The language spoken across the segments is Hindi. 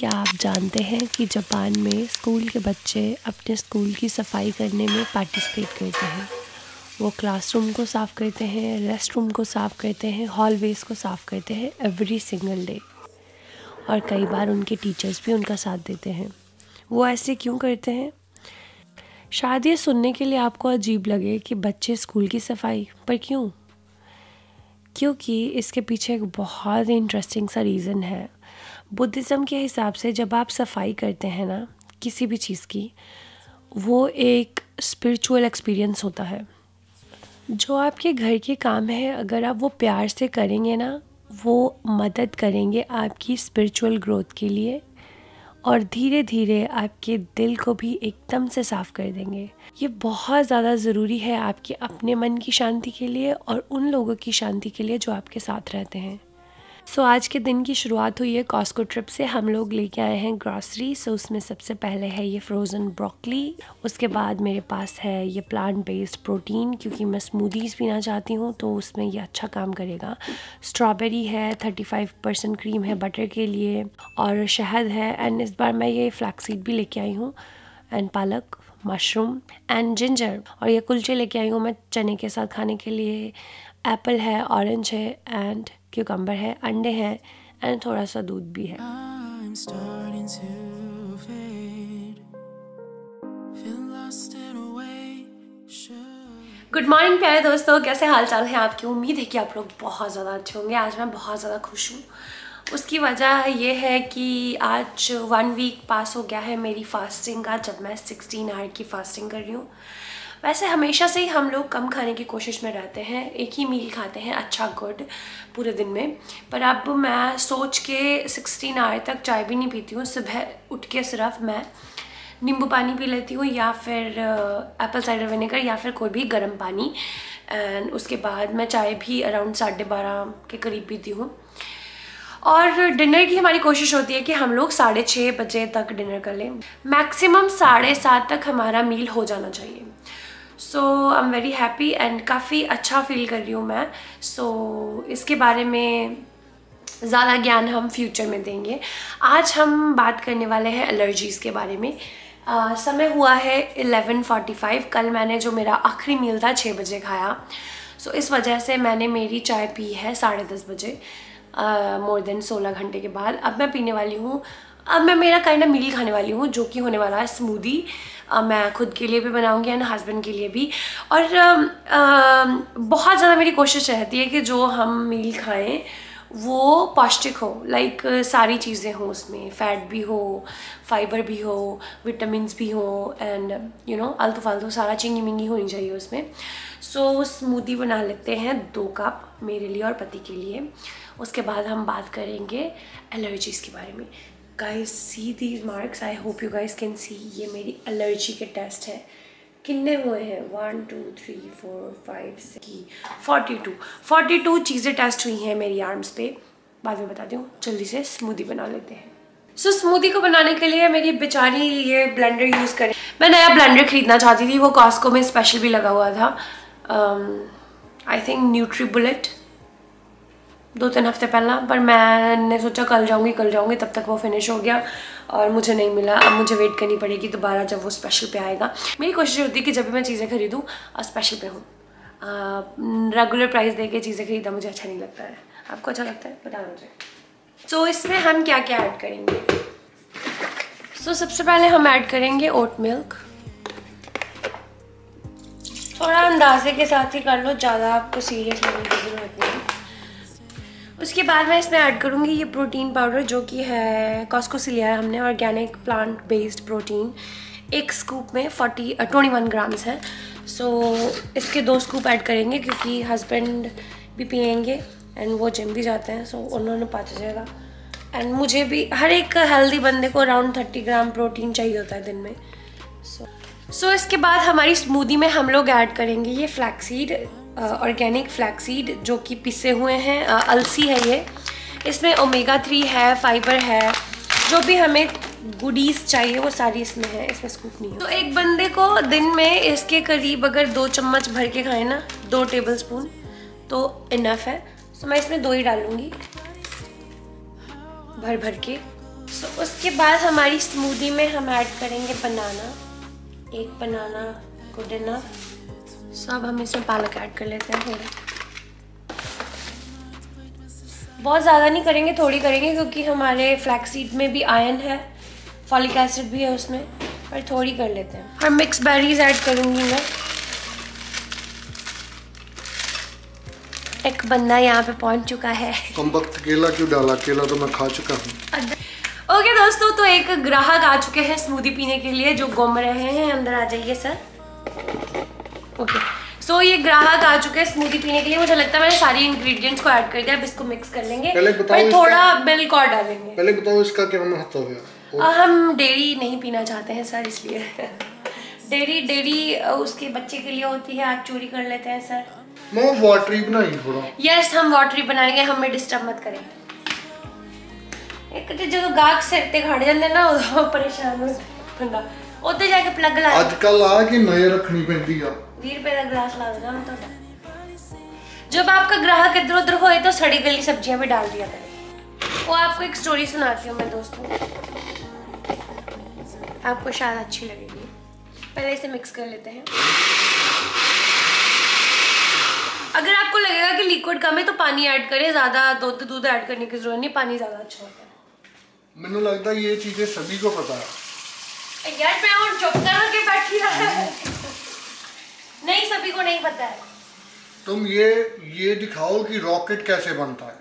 क्या आप जानते हैं कि जापान में स्कूल के बच्चे अपने स्कूल की सफ़ाई करने में पार्टिसिपेट करते हैं? वो क्लासरूम को साफ़ करते हैं रेस्ट रूम को साफ़ करते हैं हॉलवेज को साफ़ करते हैं एवरी सिंगल डे और कई बार उनके टीचर्स भी उनका साथ देते हैं। वो ऐसे क्यों करते हैं? शायद ये सुनने के लिए आपको अजीब लगे कि बच्चे स्कूल की सफ़ाई, पर क्यों? क्योंकि इसके पीछे एक बहुत ही इंटरेस्टिंग सा रीज़न है। बुद्धिज़्म के हिसाब से जब आप सफ़ाई करते हैं ना, किसी भी चीज़ की, वो एक स्पिरिचुअल एक्सपीरियंस होता है। जो आपके घर के काम है, अगर आप वो प्यार से करेंगे ना, वो मदद करेंगे आपकी स्पिरिचुअल ग्रोथ के लिए और धीरे धीरे आपके दिल को भी एकदम से साफ़ कर देंगे। ये बहुत ज़्यादा ज़रूरी है आपके अपने मन की शांति के लिए और उन लोगों की शांति के लिए जो आपके साथ रहते हैं। सो so, आज के दिन की शुरुआत हुई है कॉस्को ट्रिप से। हम लोग लेके आए हैं ग्रॉसरी सो so, उसमें सबसे पहले है ये फ्रोज़न ब्रोकली उसके बाद मेरे पास है ये प्लांट बेस्ड प्रोटीन क्योंकि मैं स्मूदीज़ पीना चाहती हूँ तो उसमें ये अच्छा काम करेगा। स्ट्रॉबेरी है थर्टी फाइव परसेंट क्रीम है बटर के लिए। और शहद है एंड इस बार मैं ये फ्लैक्सीड भी लेके आई हूँ। एंड पालक मशरूम एंड जिंजर और ये कुलचे लेके आई हूँ मैं चने के साथ खाने के लिए। एप्पल है ऑरेंज है एंड क्यूकम्बर है अंडे हैं एंड थोड़ा सा दूध भी है। गुड मॉर्निंग प्यारे दोस्तों कैसे हाल चाल है आपकी? उम्मीद है कि आप लोग बहुत ज़्यादा अच्छे होंगे। आज मैं बहुत ज़्यादा खुश हूँ। उसकी वजह ये है कि आज वन वीक पास हो गया है मेरी फास्टिंग का जब मैं सिक्सटीन आवर की फास्टिंग कर रही हूँ। वैसे हमेशा से ही हम लोग कम खाने की कोशिश में रहते हैं। एक ही मील खाते हैं अच्छा गुड पूरे दिन में। पर अब मैं सोच के सिक्सटीन आवर तक चाय भी नहीं पीती हूँ। सुबह उठ के सिर्फ़ मैं नींबू पानी पी लेती हूँ या फिर एप्पल साइडर विनेगर या फिर कोई भी गर्म पानी। एंड उसके बाद मैं चाय भी अराउंड साढ़े बारह के करीब पीती हूँ। और डिनर की हमारी कोशिश होती है कि हम लोग साढ़े छः बजे तक डिनर कर लें। मैक्सिमम साढ़े सात तक हमारा मील हो जाना चाहिए। So I am very happy and काफ़ी अच्छा फील कर रही हूँ मैं। सो so, इसके बारे में ज़्यादा ज्ञान हम फ्यूचर में देंगे। आज हम बात करने वाले हैं एलर्जीज़ के बारे में। uh, समय हुआ है 11:45 कल मैंने जो मेरा आखिरी मील था छः बजे खाया। सो so, इस वजह से मैंने मेरी चाय पी है साढ़े दस बजे मोर देन सोलह घंटे के बाद। अब मैं पीने वाली हूँ अब मैं मेरा काइंड ऑफ़ मील खाने वाली हूँ जो कि होने वाला है स्मूदी मैं खुद के लिए भी बनाऊँगी एंड हस्बैंड के लिए भी। और आ, बहुत ज़्यादा मेरी कोशिश रहती है कि जो हम मील खाएँ वो पौष्टिक हो। लाइक सारी चीज़ें हों उसमें। फ़ैट भी हो फाइबर भी हो विटामिन भी हो एंड यू नो आलतू फालतू सारा चिंगी मिंगी होनी चाहिए उसमें। सो so, स्मूदी बना लेते हैं दो कप मेरे लिए और पति के लिए। उसके बाद हम बात करेंगे एलर्जीज़ के बारे में। Guys see these marks I hope you guys can see ये मेरी एलर्जी के टेस्ट है। कितने हुए हैं? One two three four five six forty two forty two चीज़ें टेस्ट हुई हैं मेरी आर्म्स पे। बाद में बता हूँ। जल्दी से स्मूदी बना लेते हैं। सो so, स्मूदी को बनाने के लिए मेरी बेचारी ये ब्लेंडर यूज़ करें मैं नया ब्लेंडर ख़रीदना चाहती थी। वो कॉस्को में स्पेशल भी लगा हुआ था। आई थिंक न्यूट्री बुलेट दो तीन हफ़्ते पहला पर मैंने सोचा कल जाऊँगी कल जाऊँगी तब तक वो फिनिश हो गया और मुझे नहीं मिला। अब मुझे वेट करनी पड़ेगी दोबारा जब वो स्पेशल पे आएगा। मेरी कोशिश होती है कि जब भी मैं चीज़ें खरीदूँ स्पेशल पे हूँ रेगुलर प्राइस दे के चीज़ें खरीदना मुझे अच्छा नहीं लगता है। आपको अच्छा लगता है? बता मुझे। सो so, इसमें हम क्या क्या ऐड करेंगे? सो so, सबसे पहले हम ऐड करेंगे ओट मिल्क थोड़ा अंदाजे के साथ ही कर लो ज़्यादा आपको सीरियस लेने की ज़रूरत नहीं। उसके बाद मैं इसमें ऐड करूँगी ये प्रोटीन पाउडर जो कि है कॉस्को से लिया है हमने ऑर्गेनिक प्लांट बेस्ड प्रोटीन एक स्कूप में फोर्टी ट्वेंटी वन ग्राम्स है। सो so, इसके दो स्कूप ऐड करेंगे क्योंकि हस्बैंड भी पियेंगे एंड वो जिम भी जाते हैं सो so, उन्होंने पच जाएगा। एंड मुझे भी हर एक हेल्दी बंदे को अराउंड थर्टी ग्राम प्रोटीन चाहिए होता है दिन में। सो so, सो so, इसके बाद हमारी स्मूदी में हम लोग ऐड करेंगे ये फ्लैक्सीड ऑर्गेनिक फ्लैक्सीड जो कि पिसे हुए हैं अलसी है ये। इसमें ओमेगा थ्री है फाइबर है, जो भी हमें गुडीज चाहिए वो सारी इसमें है, इसमें स्कूप नहीं है। तो एक बंदे को दिन में इसके करीब अगर दो चम्मच भर के खाए ना, दो टेबल स्पून तो इनफ है। तो मैं इसमें दो ही डालूँगी। भर भर के। सो उसके बाद हमारी स्मूदी में हम ऐड करेंगे बनाना एक बनाना गुड इनफ सो अब हम इसमें पालक ऐड कर लेते हैं थोड़ा। बहुत ज़्यादा नहीं करेंगे थोड़ी करेंगे क्योंकि हमारे फ्लैक्सीड में भी आयन है फॉलिक एसिड भी है उसमें पर थोड़ी कर लेते हैं। और मिक्स बेरीज ऐड करूँगी मैं। एक बंदा यहाँ पे पहुँच चुका है। कम वक्त केला क्यों डाला? केला तो मैं खा चुका हूँ। ओके दोस्तों तो एक ग्राहक आ चुके हैं स्मूदी पीने के लिए जो घूम रहे हैं। अंदर आ जाइए सर ओके सो so, ये ग्राहक आ चुके हैं स्मूदी पीने के लिए मुझे लगता है मैंने सारी इंग्रेडिएंट्स को ऐड कर दिया अब इसको मिक्स कर लेंगे पहले बताओ थोड़ा मिल्क और डालेंगे पहले बताओ इसका क्या महत्व है आ, हम डेयरी नहीं पीना चाहते हैं सर इसलिए डेयरी डेयरी उसके बच्चे के लिए होती है आप चोरी कर लेते हैं सर मैं वाटरी बनाई थोड़ा यस हम वाटरी बनाएंगे हमें डिस्टर्ब मत करें एक तो जो गाहक सिर ते खड़ जाते ना ਉਹ ਪਰੇਸ਼ਾਨ ਹੋ ਬੰਦਾ ਉੱਤੇ ਜਾ ਕੇ ਪਲੱਗ ਲਾ ਅੱਜ ਕੱਲ ਆ ਕਿ ਨਜ਼ਰ ਰੱਖਣੀ ਪੈਂਦੀ ਆ वीह रुपए का ग्लास लगता हूँ तो जब आपका ग्राहक इधर उधर होए तो सड़ी गली सब्ज़ियाँ भी डाल दिया करें। वो आपको एक स्टोरी सुनाती हूँ मैं दोस्तों। आपको शायद अच्छी लगेगी। पहले इसे मिक्स कर लेते हैं। अगर आपको लगेगा कि लिक्विड कम है तो पानी ऐड करें। ज़्यादा दूध दूध ऐड करने की ज़रूरत नहीं पानी ज़्यादा अच्छा होता है। मैं लगता है ये चीज़ें सभी को पता है। यार मैं और चुप करके बैठी रहा है नहीं सभी को नहीं पता है। तुम ये ये दिखाओ कि रॉकेट कैसे बनता है।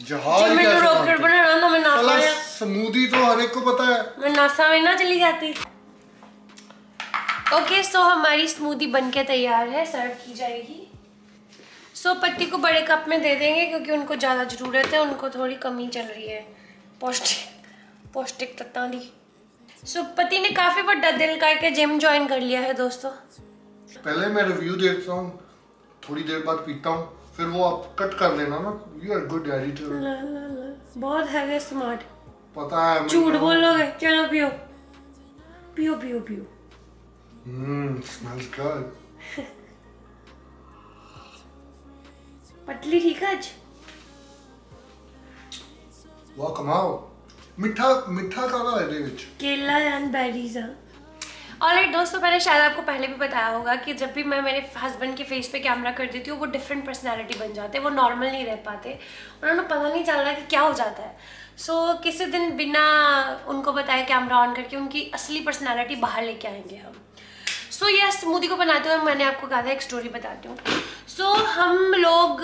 जहाज़ कैसे रॉकेट बनता बना रहा था मैं नासा में स्मूदी तो हर एक को पता है। मैं नासा में ना चली जाती। ओके सो हमारी स्मूदी बनके तैयार है सर्व की जाएगी। सो so, पत्ती को बड़े कप में दे देंगे क्योंकि उनको ज़्यादा ज़रूरत है उनको थोड़ी कमी चल रही है। पौष्टिक पौष्टिक तत्वों की सो so, पति ने काफ़ी बड़ा दिल करके जिम ज्वाइन कर लिया है दोस्तों। पहले मैं रिव्यू देखता हूँ थोड़ी देर बाद पीता हूँ फिर वो आप कट कर लेना ना यू आर गुड एडिटर बहुत है स्मार्ट पता है झूठ बोलोगे चलो पियो पियो पियो पियो हम्म स्मेल्स गुड पतली ठीक है आज ਵਾਹ ਕਮਾਓ ਮਿੱਠਾ ਮਿੱਠਾ ਕਾਹਦਾ ਇਹਦੇ ਵਿੱਚ केला एंड बेरीज और लाइक दोस्तों मैंने शायद आपको पहले भी बताया होगा कि जब भी मैं मेरे हस्बैंड के फेस पे कैमरा कर देती हूँ वो डिफरेंट पर्सनैलिटी बन जाते हैं वो नॉर्मल नहीं रह पाते। उन्होंने पता नहीं चल रहा कि क्या हो जाता है। सो so, किसी दिन बिना उनको बताए कैमरा ऑन करके उनकी असली पर्सनैलिटी बाहर लेके आएँगे हम। सो so, ये yes, स्मूदी को बनाते हुए मैंने आपको कहा था एक स्टोरी बताती हूँ। सो so, हम लोग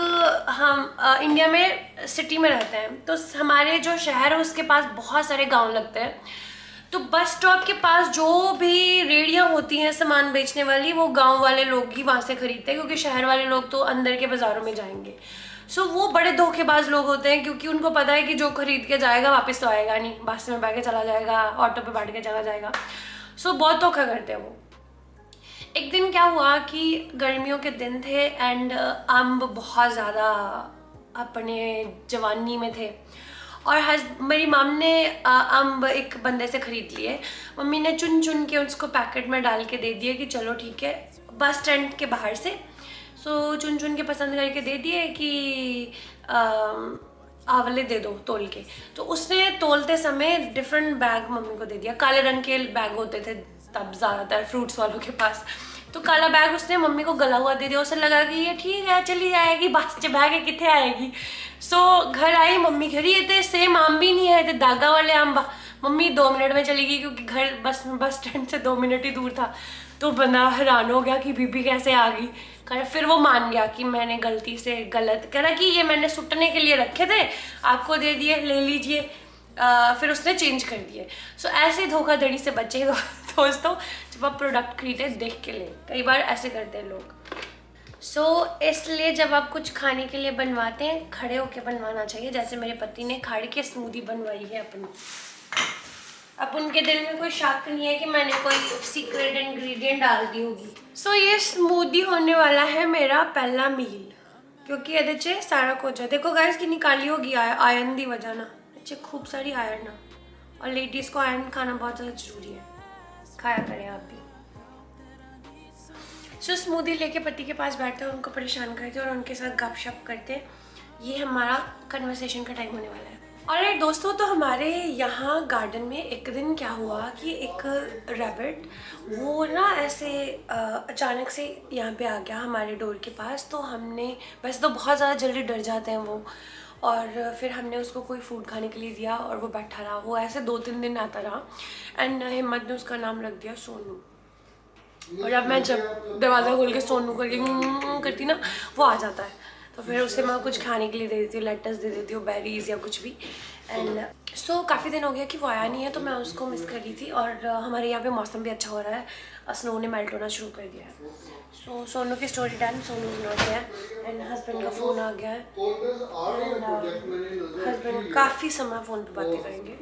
हम आ, इंडिया में सिटी में रहते हैं। तो हमारे जो शहर है उसके पास बहुत सारे गाँव लगते हैं। तो बस स्टॉप के पास जो भी रेडियाँ होती हैं सामान बेचने वाली वो गाँव वाले लोग ही वहाँ से खरीदते हैं क्योंकि शहर वाले लोग तो अंदर के बाज़ारों में जाएँगे। सो so, वो बड़े धोखेबाज लोग होते हैं क्योंकि उनको पता है कि जो खरीद के जाएगा वापस तो आएगा नहीं। बस में बैठ के चला जाएगा ऑटो पे बैठ के चला जाएगा। सो so, बहुत धोखा करते हैं वो। एक दिन क्या हुआ कि गर्मियों के दिन थे एंड अम्ब बहुत ज़्यादा अपने जवानी में थे। और हज मेरी मम ने अम्ब एक बंदे से ख़रीद लिए। मम्मी ने चुन चुन के उसको पैकेट में डाल के दे दिए कि चलो ठीक है बस स्टैंड के बाहर से। सो चुन चुन के पसंद करके दे दिए कि आंवले दे दो तोल के। तो उसने तोलते समय डिफरेंट बैग मम्मी को दे दिया। काले रंग के बैग होते थे तब ज़्यादातर फ्रूट्स वालों के पास। तो काला बैग उसने मम्मी को गला हुआ दे दिया, उसे लगा कि ये ठीक है, चली जाएगी, बस बैग है कितने आएगी? सो घर आई, मम्मी खरी ये तो सेम आम भी नहीं है तो दागा वाले आम मम्मी दो मिनट में चली गई, क्योंकि घर, बस बस स्टैंड से दो मिनट ही दूर था। तो बंदा हैरान हो गया कि बीबी कैसे आ गई। कर फिर वो मान गया कि मैंने गलती से गलत करा कि ये मैंने सुटने के लिए रखे थे, आपको दे दिए, ले लीजिए। फिर उसने चेंज कर दिए। सो so, ऐसे धोखाधड़ी से बचे दोस्तों जब आप प्रोडक्ट खरीदे देख के लें। कई बार ऐसे करते हैं लोग। सो so, इसलिए जब आप कुछ खाने के लिए बनवाते हैं खड़े होके बनवाना चाहिए। जैसे मेरे पति ने खड़ के स्मूदी बनवाई है अपनी अब उनके दिल में कोई शक नहीं है कि मैंने कोई सीक्रेट इंग्रेडिएंट डाल दी होगी। सो so, ये स्मूदी होने वाला है मेरा पहला मील क्योंकि ये सारा कुछ है। देखो गाइस कितनी काली होगी आयन की वजह ना। अच्छे खूब सारी आयरन और लेडीज़ को आयरन खाना बहुत ज़्यादा ज़रूरी है। खाया करें आप भी। सो so, स्मूदी लेके पति के पास बैठते हैं उनको परेशान करते और उनके साथ गपशप करते ये हमारा कन्वर्सेशन का टाइम होने वाला है। और दोस्तों तो हमारे यहाँ गार्डन में एक दिन क्या हुआ कि एक रैबिट वो ना ऐसे अचानक से यहाँ पे आ गया हमारे डोर के पास। तो हमने वैसे तो बहुत ज़्यादा जल्दी डर जाते हैं वो। और फिर हमने उसको कोई फ़ूड खाने के लिए दिया और वो बैठा रहा। वो ऐसे दो तीन दिन आता रहा। एंड हिम्मत ने उसका नाम रख दिया सोनू। और अब मैं जब दरवाज़ा खोल के सोनू करके करती ना, वो आ जाता है। तो फिर उसे मैं कुछ खाने के लिए दे देती हूँ लेटस दे देती हूँ बेरीज या कुछ भी। एंड सो so, काफ़ी दिन हो गया कि वो आया नहीं है तो मैं उसको मिस कर रही थी और uh, हमारे यहाँ पे मौसम भी अच्छा हो रहा है। स्नो ने मेल्ट होना शुरू कर दिया है। सो सोनू की स्टोरी टाइम सोनू नॉट गया। एंड हस्बैंड का फ़ोन आ गया। है हस्बैंड uh, काफ़ी समय फ़ोन पे बातें करेंगे।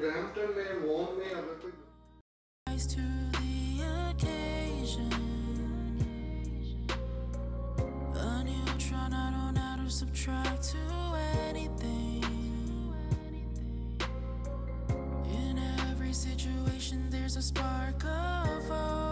Subtract to anything. Situation, there's a spark of hope,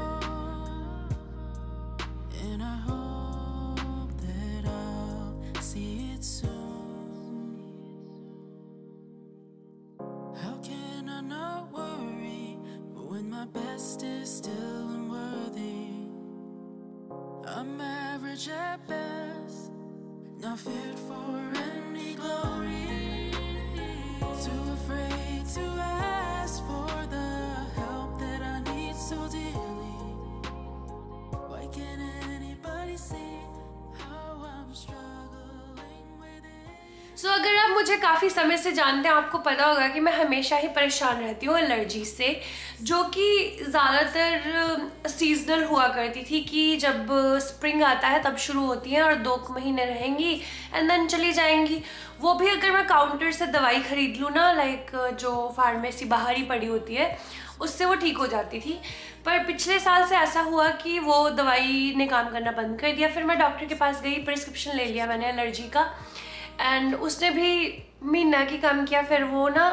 it? So, अगर आप मुझे काफ़ी समय से जानते हैं, आपको पता होगा कि मैं हमेशा ही परेशान रहती हूँ एलर्जी से, जो कि ज़्यादातर सीजनल हुआ करती थी कि जब स्प्रिंग आता है तब शुरू होती है और दो महीने रहेंगी एंड देन चली जाएँगी। वो भी अगर मैं काउंटर से दवाई ख़रीद लूँ ना लाइक जो फार्मेसी बाहर ही पड़ी होती है, उससे वो ठीक हो जाती थी। पर पिछले साल से ऐसा हुआ कि वो दवाई ने काम करना बंद कर दिया। फिर मैं डॉक्टर के पास गई प्रिस्क्रिप्शन ले लिया मैंने एलर्जी का। एंड उसने भी महीना की काम किया फिर वो ना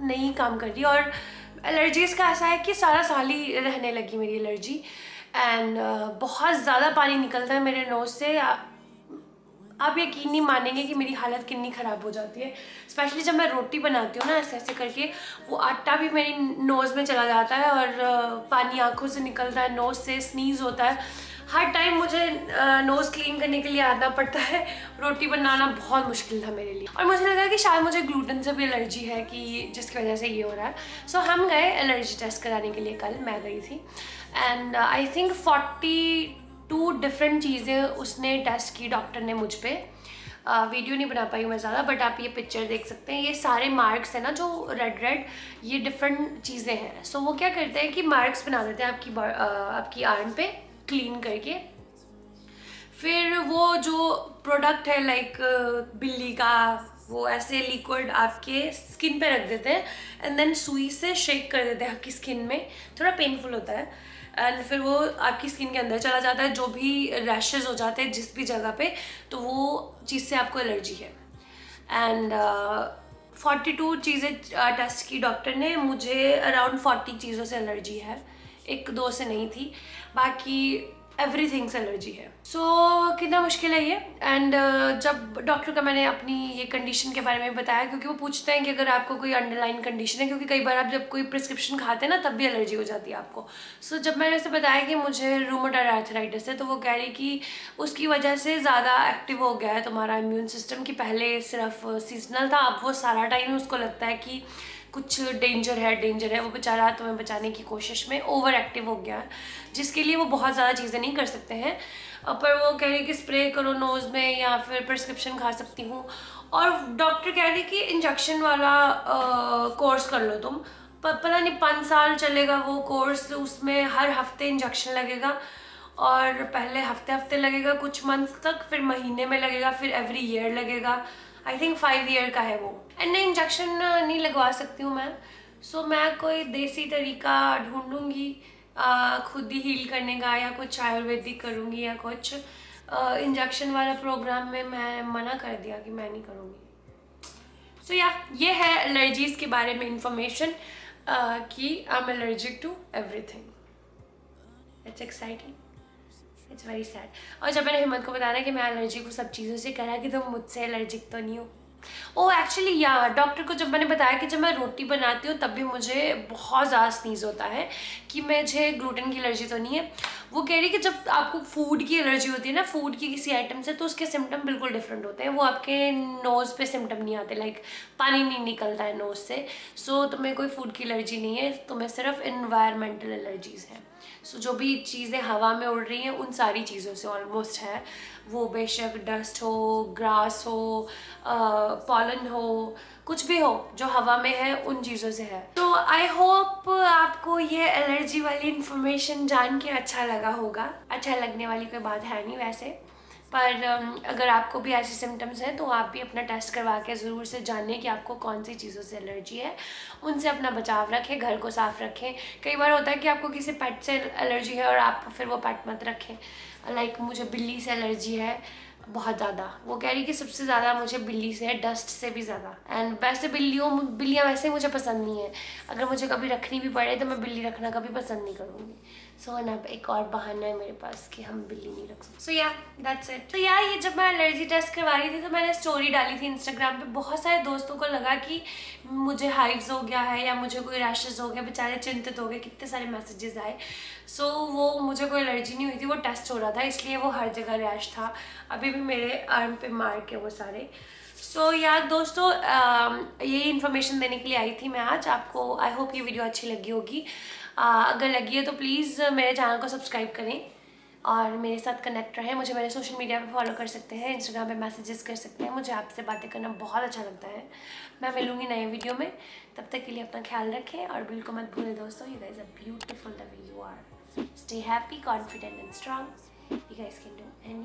नहीं काम कर रही और एलर्जीज़ का ऐसा है कि सारा साल ही रहने लगी मेरी एलर्जी एंड uh, बहुत ज़्यादा पानी निकलता है मेरे नोज़ से। आप यकीन नहीं मानेंगे कि मेरी हालत कितनी ख़राब हो जाती है। स्पेशली जब मैं रोटी बनाती हूँ ना ऐसे ऐसे करके वो आटा भी मेरी नोज़ में चला जाता है और uh, पानी आँखों से निकलता है नोज़ से स्नीज़ होता है। हर टाइम मुझे नोज़ क्लीन करने के लिए आना पड़ता है। रोटी बनाना बहुत मुश्किल था मेरे लिए। और मुझे लगा कि शायद मुझे ग्लूटन से भी एलर्जी है कि जिसकी वजह से ये हो रहा है। सो so, हम गए एलर्जी टेस्ट कराने के लिए कल मैं गई थी। And I think forty two different चीज़ें उसने टेस्ट की डॉक्टर ने मुझ पर वीडियो uh, नहीं बना पाई मैं ज़्यादा बट आप ये पिक्चर देख सकते हैं। ये सारे मार्क्स हैं ना जो रेड रेड ये डिफरेंट चीज़ें हैं। सो so, वो क्या करते हैं कि मार्क्स बना देते हैं आपकी uh, आपकी आर्म पे। क्लीन करके। फिर वो जो प्रोडक्ट है लाइक बिल्ली का, वो ऐसे लिक्विड आपके स्किन पे रख देते हैं एंड देन सुई से शेक कर देते हैं आपकी स्किन में। थोड़ा पेनफुल होता है। एंड फिर वो आपकी स्किन के अंदर चला जाता है, जो भी रैशेज हो जाते हैं जिस भी जगह पे तो वो चीज़ से आपको एलर्जी है। एंड फोर्टी टू चीज़ें टेस्ट की डॉक्टर ने, मुझे अराउंड फोर्टी चीज़ों से एलर्जी है। एक, दो से नहीं थी। बाकी एवरीथिंग से एलर्जी है। सो so, कितना मुश्किल है ये? एंड uh, जब डॉक्टर का मैंने अपनी ये कंडीशन के बारे में बताया क्योंकि वो पूछते हैं कि अगर आपको कोई अंडरलाइन कंडीशन है क्योंकि कई बार आप जब कोई प्रिस्क्रिप्शन खाते हैं ना तब भी एलर्जी हो जाती है आपको। सो so, जब मैंने उसे बताया कि मुझे रूमोटाइड आर्थराइटिस है तो वो कह रही कि उसकी वजह से ज़्यादा एक्टिव हो गया है तुम्हारा इम्यून सिस्टम कि पहले सिर्फ़ सीजनल था अब वो सारा टाइम उसको लगता है कि कुछ डेंजर है डेंजर है, वो बेचारा तुम्हें बचाने की कोशिश में ओवर एक्टिव हो गया है, जिसके लिए वो बहुत ज़्यादा चीज़ें नहीं कर सकते हैं। पर वो कह रही कि स्प्रे करो नोज़ में या फिर प्रिस्क्रिप्शन खा सकती हूँ। और डॉक्टर कह रही कि इंजेक्शन वाला कोर्स कर लो तुम। पता नहीं, पाँच साल चलेगा वो कोर्स उसमें हर हफ़्ते इंजेक्शन लगेगा। और पहले हफ़्ते हफ़्ते लगेगा, कुछ मंथ तक, फिर महीने में लगेगा, फिर एवरी ईयर लगेगा। आई थिंक फाइव ईयर का है वो. एंड नहीं इंजेक्शन नहीं लगवा सकती हूँ मैं. सो so, मैं कोई देसी तरीका ढूंढूँगी खुद ही हील करने का या कुछ आयुर्वेदिक करूँगी या कुछ इंजेक्शन वाला प्रोग्राम में मैं मना कर दिया कि मैं नहीं करूँगी. सो या ये है एलर्जीज़ के बारे में इंफॉर्मेशन कि I am allergic to everything it's exciting it's very sad और जब मैंने हिम्मत को बताया कि मैं एलर्जी को सब चीज़ों से करा कि तुम तो मुझसे एलर्जिक तो नहीं हो। ओ एक्चुअली या डॉक्टर को जब मैंने बताया कि जब मैं रोटी बनाती हूँ तब भी मुझे बहुत ज़्यादा स्नीज होता है कि मुझे ग्लूटेन की एलर्जी तो नहीं है। वो कह रही कि जब आपको फ़ूड की एलर्जी होती है ना फ़ूड की किसी आइटम से तो उसके सिम्टम बिल्कुल डिफरेंट होते हैं। वो आपके नोज़ पे सिम्टम नहीं आते लाइक पानी नहीं निकलता है नोज़ से। सो so, तुम्हें कोई फ़ूड की एलर्जी नहीं है तुम्हें सिर्फ़ इन्वायरमेंटल एलर्जीज़ हैं। सो so, जो भी चीज़ें हवा में उड़ रही हैं उन सारी चीज़ों से ऑलमोस्ट है। वो बेशक डस्ट हो ग्रास हो पॉलन हो कुछ भी हो जो हवा में है उन चीज़ों से है। तो आई होप आपको ये एलर्जी वाली इन्फॉर्मेशन जान के अच्छा लगा होगा। अच्छा लगने वाली कोई बात है नहीं वैसे। पर अगर आपको भी ऐसे सिम्टम्स हैं तो आप भी अपना टेस्ट करवा के ज़रूर से जानें कि आपको कौन सी चीज़ों से एलर्जी है। उनसे अपना बचाव रखें, घर को साफ़ रखें। कई बार होता है कि आपको किसी पेट से एलर्जी है और आप फिर वो पेट मत रखें। लाइक मुझे बिल्ली से एलर्जी है बहुत ज़्यादा। वो कह रही कि सबसे ज़्यादा मुझे बिल्ली से है डस्ट से भी ज़्यादा। एंड वैसे बिल्लियों, बिल्लियाँ वैसे ही मुझे पसंद नहीं है। अगर मुझे कभी रखनी भी पड़े तो मैं बिल्ली रखना कभी पसंद नहीं करूँगी। सो अब एक और बहाना है मेरे पास कि हम बिल्ली नहीं रख सकते। सो या दैट्स इट तो यार ये जब मैं एलर्जी टेस्ट करवा रही थी तो मैंने स्टोरी डाली थी इंस्टाग्राम पे। बहुत सारे दोस्तों को लगा कि मुझे हाइव्स हो गया है या मुझे कोई रैशेज हो गया बेचारे चिंतित हो गए कितने सारे मैसेजेस आए। सो so, वो मुझे कोई एलर्जी नहीं हुई थी वो टेस्ट हो रहा था इसलिए वो हर जगह रैश था। अभी भी मेरे आर्म पे मार के वो सारे। सो so, यार दोस्तों ये इन्फॉर्मेशन देने के लिए आई थी मैं आज। आपको आई होप ये वीडियो अच्छी लगी होगी। अगर लगी है तो प्लीज़ मेरे चैनल को सब्सक्राइब करें और मेरे साथ कनेक्ट रहें। मुझे मेरे सोशल मीडिया पे फॉलो कर सकते हैं इंस्टाग्राम पे मैसेजेस कर सकते हैं। मुझे आपसे बातें करना बहुत अच्छा लगता है। मैं मिलूँगी नए वीडियो में। तब तक के लिए अपना ख्याल रखें और बिल्कुल मत भूलें दोस्तों। You guys a beautiful the way you are stay happy confident and strong you guys can do any